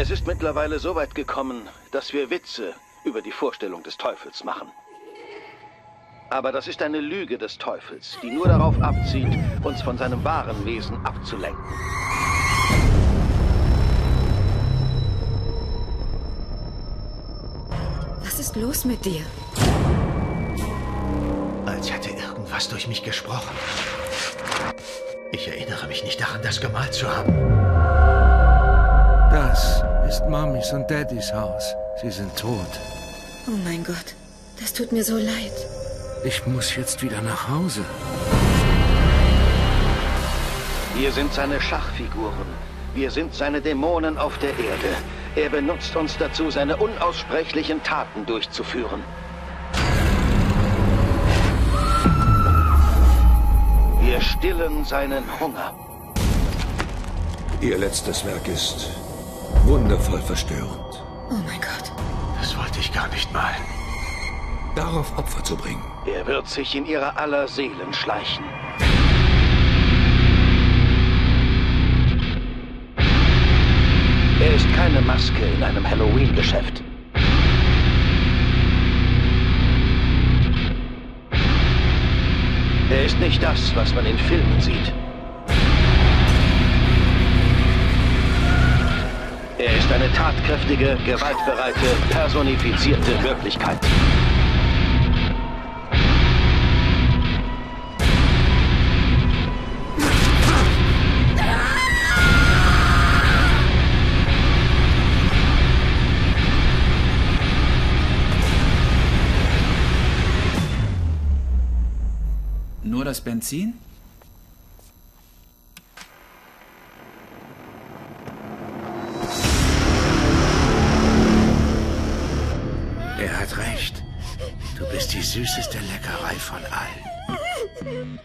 Es ist mittlerweile so weit gekommen, dass wir Witze über die Vorstellung des Teufels machen. Aber das ist eine Lüge des Teufels, die nur darauf abzielt, uns von seinem wahren Wesen abzulenken. Was ist los mit dir? Als hätte irgendwas durch mich gesprochen. Ich erinnere mich nicht daran, das gemalt zu haben. Das ist Mamis und Daddys Haus. Sie sind tot. Oh mein Gott, das tut mir so leid. Ich muss jetzt wieder nach Hause. Wir sind seine Schachfiguren. Wir sind seine Dämonen auf der Erde. Er benutzt uns dazu, seine unaussprechlichen Taten durchzuführen. Wir stillen seinen Hunger. Ihr letztes Werk ist wundervoll verstörend. Oh mein Gott. Das wollte ich gar nicht malen. Darauf Opfer zu bringen. Er wird sich in ihrer aller Seelen schleichen. Er ist keine Maske in einem Halloween-Geschäft. Er ist nicht das, was man in Filmen sieht. Ist eine tatkräftige, gewaltbereite, personifizierte Wirklichkeit. Nur das Benzin? Hat recht. Du bist die süßeste Leckerei von allen.